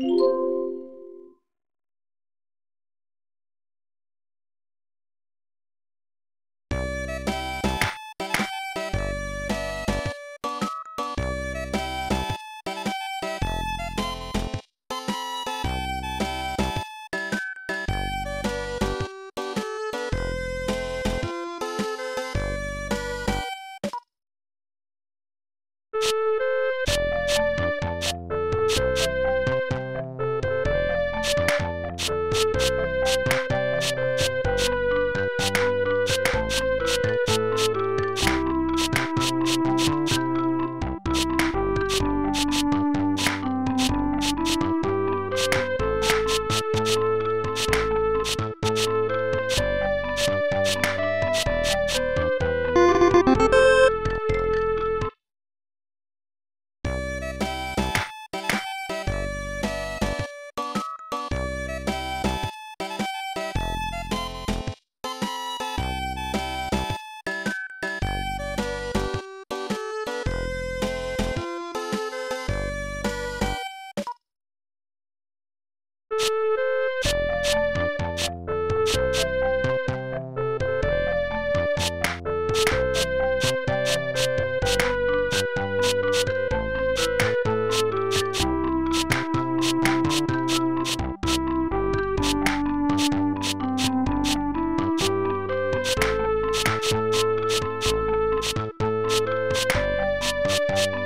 you you you.